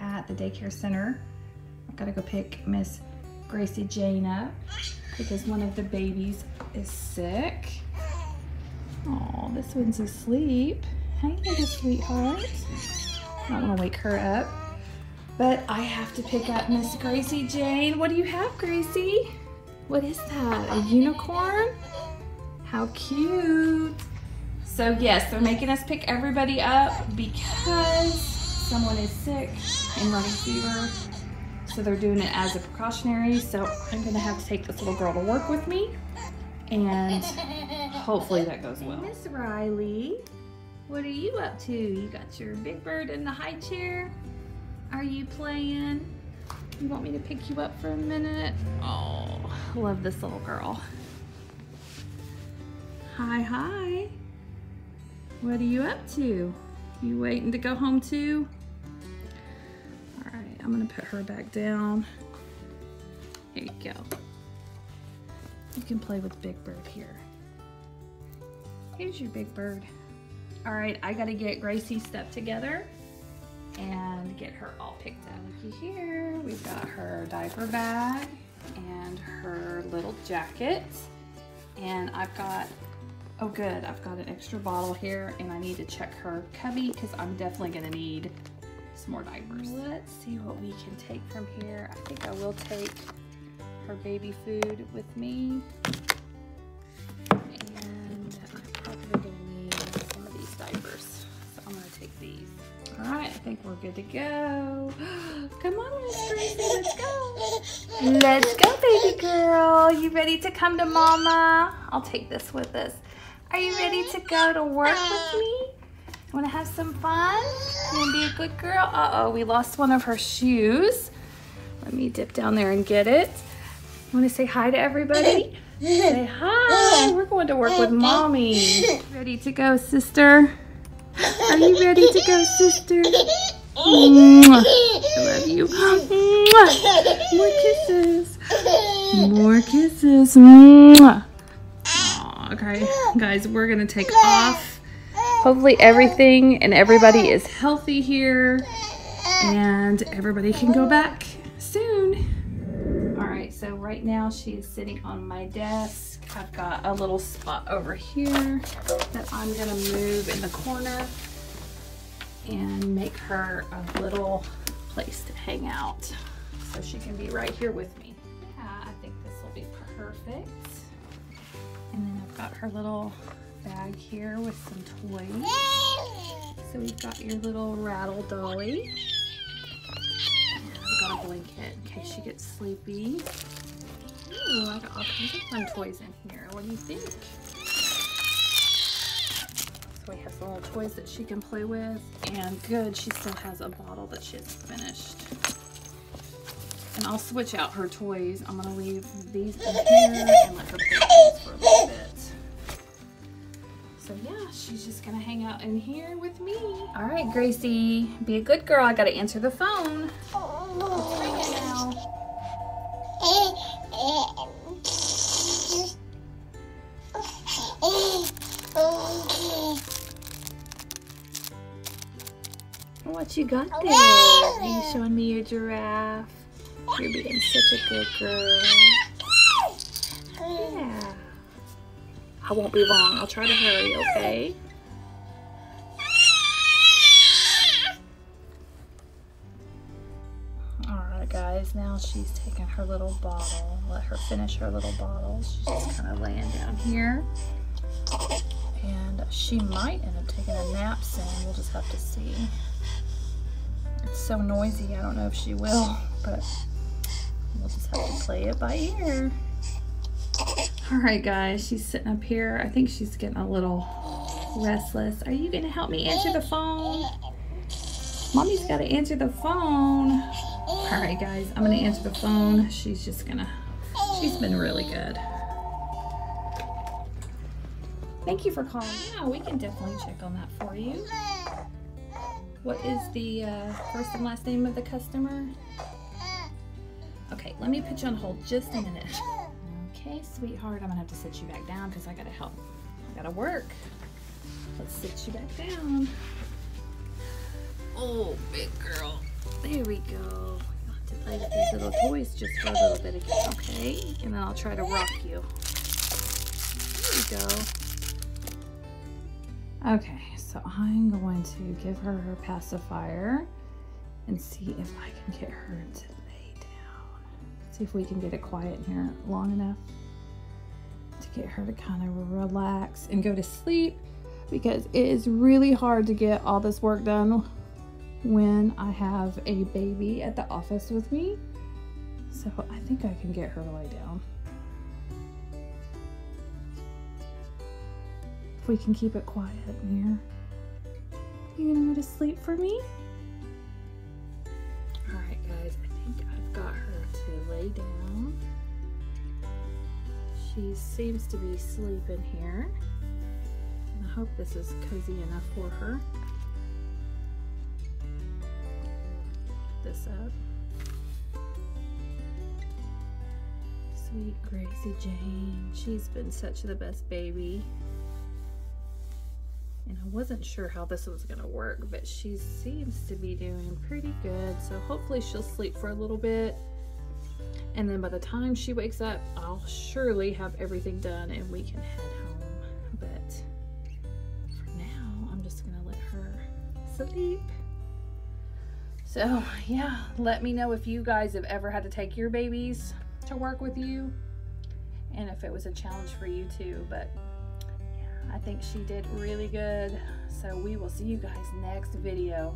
at the daycare center. I've got to go pick Miss Gracie Jane up because one of the babies is sick. Oh, this one's asleep. Hey, little sweetheart. I don't want to wake her up. But I have to pick up Miss Gracie Jane. What do you have, Gracie? What is that? A unicorn? How cute. So yes, they're making us pick everybody up because someone is sick and running fever. So they're doing it as a precautionary. So I'm gonna have to take this little girl to work with me and hopefully that goes well. Miss Riley, what are you up to? You got your big bird in the high chair? Are you playing? You want me to pick you up for a minute? Oh, love this little girl. Hi, hi. What are you up to? You waiting to go home too? I'm gonna put her back down. Here you go. You can play with Big Bird here. Here's your Big Bird. All right, I gotta get Gracie's stuff together and get her all picked up. Looky here, we've got her diaper bag and her little jacket. And I've got, oh good, I've got an extra bottle here and I need to check her cubby because I'm definitely gonna need some more diapers. Let's see what we can take from here. I think I will take her baby food with me. And I'm probably gonna need some of these diapers. So I'm gonna take these. All right, I think we're good to go. Come on, Miss Gracie, let's go. Let's go, baby girl. You ready to come to mama? I'll take this with us. Are you ready to go to work with me? Want to have some fun? You want to be a good girl? Uh-oh, we lost one of her shoes. Let me dip down there and get it. Want to say hi to everybody? Say hi. We're going to work with mommy. Ready to go, sister? Are you ready to go, sister? Mwah. I love you. Mwah. More kisses. More kisses. Mwah. Okay, guys, we're gonna take off. Hopefully everything and everybody is healthy here and everybody can go back soon. All right, so right now she is sitting on my desk. I've got a little spot over here that I'm gonna move in the corner and make her a little place to hang out so she can be right here with me. Yeah, I think this will be perfect. And then I've got her little bag here with some toys. So we've got your little rattle dolly. I've got a blanket in case she gets sleepy. Ooh, I got all kinds of fun toys in here. What do you think? So we have some little toys that she can play with. And good, she still has a bottle that she has finished. And I'll switch out her toys. I'm gonna leave these in here and let her play So yeah, she's just gonna hang out in here with me. All right, Gracie, be a good girl. I gotta answer the phone. What you got there? Are you showing me your giraffe? You're being such a good girl. I won't be long. I'll try to hurry, okay? Alright guys, now she's taking her little bottle. Let her finish her little bottle. She's just kind of laying down here. And she might end up taking a nap soon. We'll just have to see. It's so noisy, I don't know if she will, but we'll just have to play it by ear. All right, guys, she's sitting up here. I think she's getting a little restless. Are you gonna help me answer the phone? Mommy's gotta answer the phone. All right, guys, I'm gonna answer the phone. She's just gonna, she's been really good. Thank you for calling. Yeah, we can definitely check on that for you. What is the uh, first and last name of the customer? Okay, let me put you on hold just a minute. Okay, sweetheart, I'm gonna have to sit you back down because I gotta help. I gotta work. Let's sit you back down. Oh, big girl. There we go. You'll have to play with these little toys just for a little bit again, okay? And then I'll try to rock you. There we go. Okay, so I'm going to give her her pacifier and see if I can get her to. If we can get it quiet in here long enough to get her to kind of relax and go to sleep because it is really hard to get all this work done when I have a baby at the office with me. So I think I can get her to lay down. If we can keep it quiet in here. You gonna go to sleep for me? Alright guys, I think I've to lay down. She seems to be sleeping here. I hope this is cozy enough for her. this up. Sweet Gracie Jane. She's been such the best baby. And I wasn't sure how this was going to work, but she seems to be doing pretty good. So hopefully she'll sleep for a little bit. And then by the time she wakes up, I'll surely have everything done and we can head home. But for now, I'm just going to let her sleep. So yeah, let me know if you guys have ever had to take your babies to work with you and if it was a challenge for you too. But yeah, I think she did really good. So we will see you guys next video.